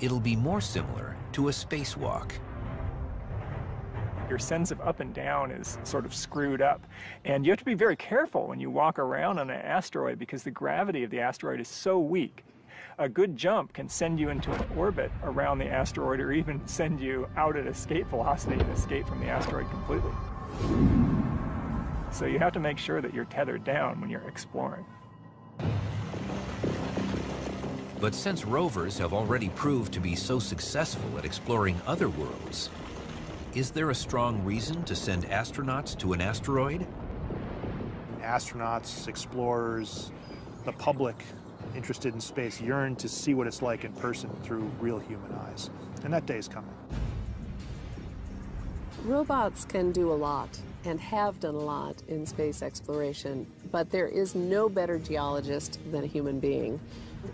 it'll be more similar to a spacewalk. Your sense of up and down is sort of screwed up. And you have to be very careful when you walk around on an asteroid because the gravity of the asteroid is so weak. A good jump can send you into an orbit around the asteroid or even send you out at escape velocity and escape from the asteroid completely. So you have to make sure that you're tethered down when you're exploring. But since rovers have already proved to be so successful at exploring other worlds, is there a strong reason to send astronauts to an asteroid? Astronauts, explorers, the public interested in space yearn to see what it's like in person through real human eyes. And that day is coming. Robots can do a lot and have done a lot in space exploration, but there is no better geologist than a human being.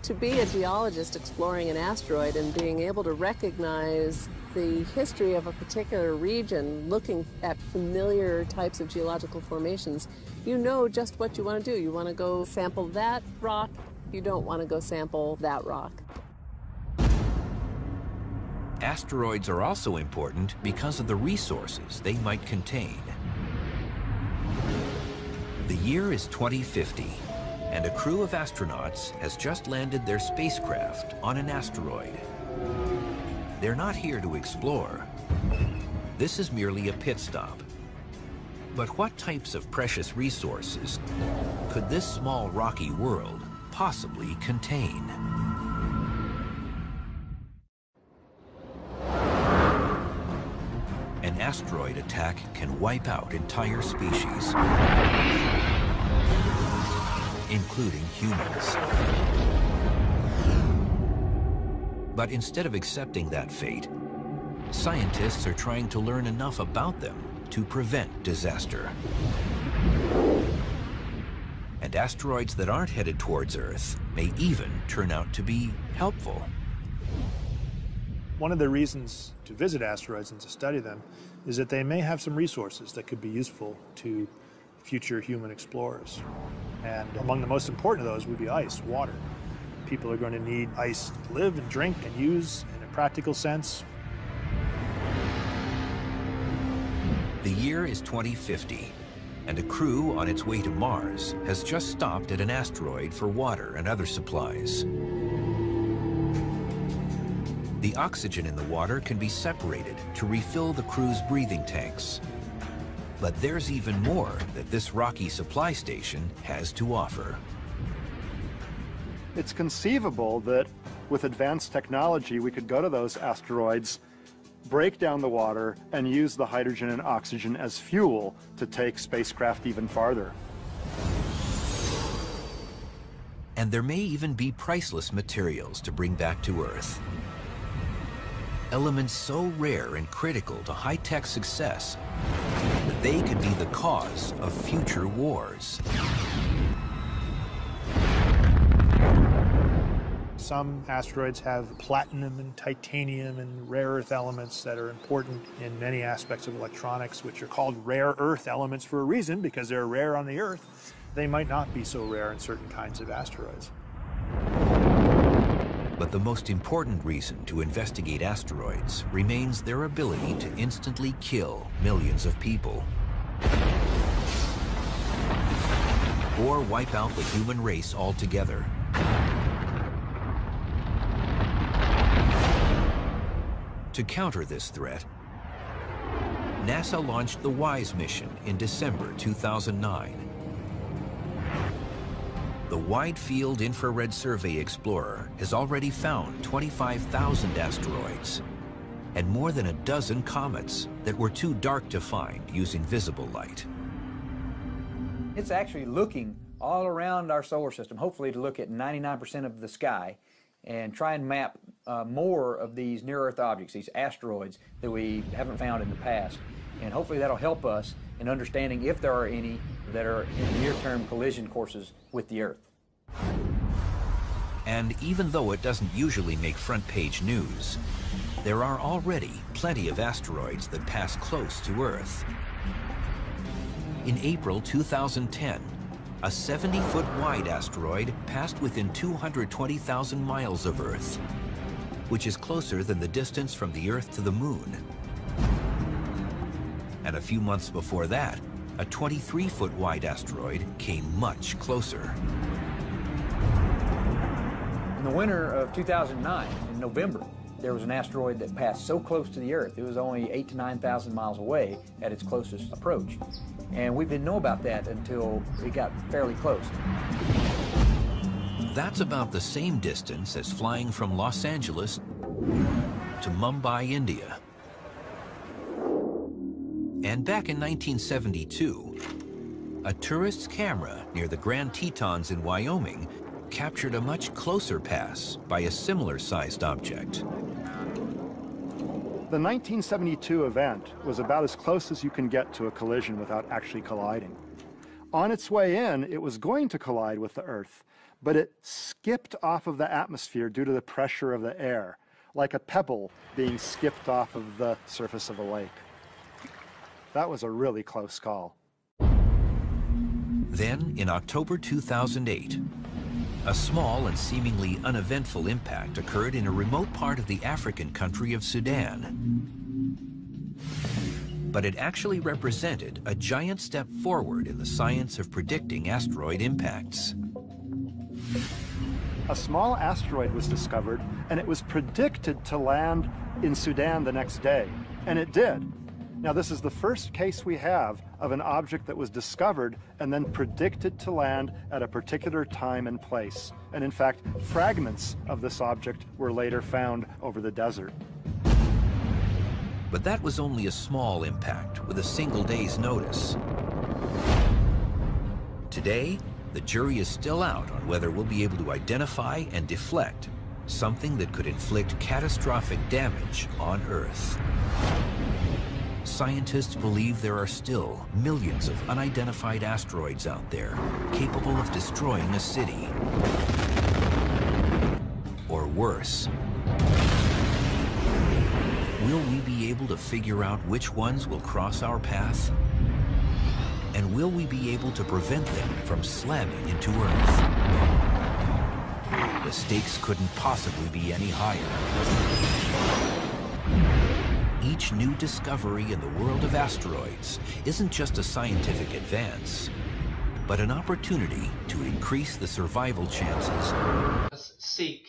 To be a geologist exploring an asteroid and being able to recognize the history of a particular region, looking at familiar types of geological formations, you know just what you want to do. You want to go sample that rock, you don't want to go sample that rock. Asteroids are also important because of the resources they might contain. The year is 2050, and a crew of astronauts has just landed their spacecraft on an asteroid. They're not here to explore. This is merely a pit stop. But what types of precious resources could this small rocky world possibly contain? An asteroid attack can wipe out entire species, including humans. But instead of accepting that fate, scientists are trying to learn enough about them to prevent disaster. And asteroids that aren't headed towards Earth may even turn out to be helpful. One of the reasons to visit asteroids and to study them is that they may have some resources that could be useful to future human explorers. And among the most important of those would be ice, water. People are going to need ice to live and drink and use in a practical sense. The year is 2050, and a crew on its way to Mars has just stopped at an asteroid for water and other supplies. The oxygen in the water can be separated to refill the crew's breathing tanks. But there's even more that this rocky supply station has to offer. It's conceivable that with advanced technology, we could go to those asteroids, break down the water, and use the hydrogen and oxygen as fuel to take spacecraft even farther. And there may even be priceless materials to bring back to Earth. Elements so rare and critical to high-tech success they could be the cause of future wars. Some asteroids have platinum and titanium and rare earth elements that are important in many aspects of electronics, which are called rare earth elements for a reason because they're rare on the Earth. They might not be so rare in certain kinds of asteroids. The most important reason to investigate asteroids remains their ability to instantly kill millions of people. Or wipe out the human race altogether. To counter this threat, NASA launched the WISE mission in December 2009. The Wide Field Infrared Survey Explorer has already found 25,000 asteroids and more than a dozen comets that were too dark to find using visible light. It's actually looking all around our solar system, hopefully to look at 99% of the sky and try and map uh, more of these near-Earth objects, these asteroids that we haven't found in the past. And hopefully that'll help us in understanding if there are any that are in near-term collision courses with the Earth. And even though it doesn't usually make front-page news, there are already plenty of asteroids that pass close to Earth. In April 2010, a 70-foot wide asteroid passed within 220,000 miles of Earth, which is closer than the distance from the Earth to the Moon. And a few months before that, a 23-foot wide asteroid came much closer. In the winter of 2009, in November, there was an asteroid that passed so close to the Earth, it was only eight to 9,000 miles away at its closest approach. And we didn't know about that until it got fairly close. That's about the same distance as flying from Los Angeles to Mumbai, India. And back in 1972, a tourist's camera near the Grand Tetons in Wyoming captured a much closer pass by a similar sized object. The 1972 event was about as close as you can get to a collision without actually colliding. On its way in, it was going to collide with the Earth, but it skipped off of the atmosphere due to the pressure of the air, like a pebble being skipped off of the surface of a lake. That was a really close call. Then, in October 2008, a small and seemingly uneventful impact occurred in a remote part of the African country of Sudan. But it actually represented a giant step forward in the science of predicting asteroid impacts. A small asteroid was discovered, and it was predicted to land in Sudan the next day, and it did. Now, this is the first case we have of an object that was discovered and then predicted to land at a particular time and place. And in fact, fragments of this object were later found over the desert. But that was only a small impact with a single day's notice. Today, the jury is still out on whether we'll be able to identify and deflect something that could inflict catastrophic damage on Earth scientists believe there are still millions of unidentified asteroids out there capable of destroying a city. Or worse. Will we be able to figure out which ones will cross our path? And will we be able to prevent them from slamming into Earth? The stakes couldn't possibly be any higher each new discovery in the world of asteroids isn't just a scientific advance, but an opportunity to increase the survival chances. Seek